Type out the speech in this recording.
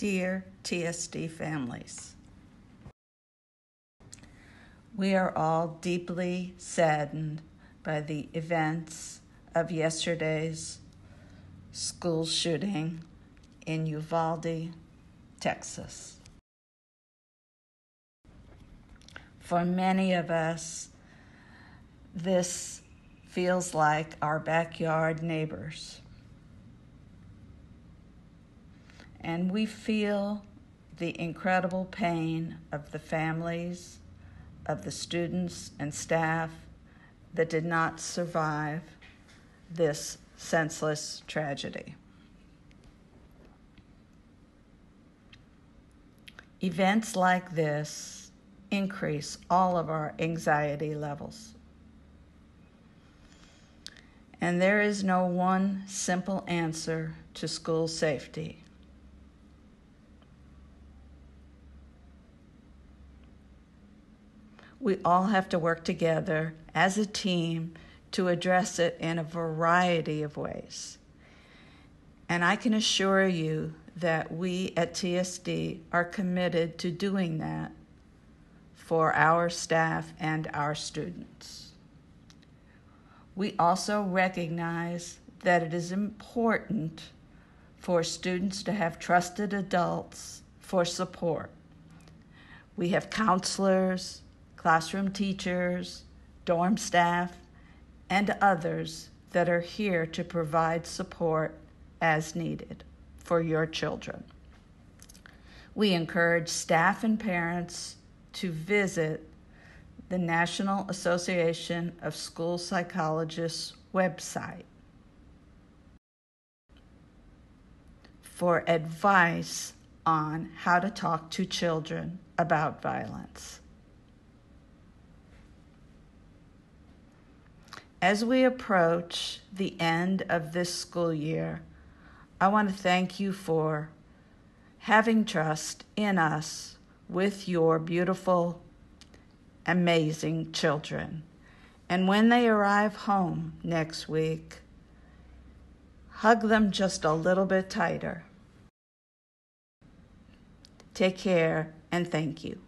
Dear TSD families, we are all deeply saddened by the events of yesterday's school shooting in Uvalde, Texas. For many of us, this feels like our backyard neighbors. And we feel the incredible pain of the families, of the students and staff that did not survive this senseless tragedy. Events like this increase all of our anxiety levels. And there is no one simple answer to school safety. We all have to work together as a team to address it in a variety of ways. And I can assure you that we at TSD are committed to doing that for our staff and our students. We also recognize that it is important for students to have trusted adults for support. We have counselors, classroom teachers, dorm staff, and others that are here to provide support as needed for your children. We encourage staff and parents to visit the National Association of School Psychologists website for advice on how to talk to children about violence. As we approach the end of this school year, I want to thank you for having trust in us with your beautiful, amazing children. And when they arrive home next week, hug them just a little bit tighter. Take care and thank you.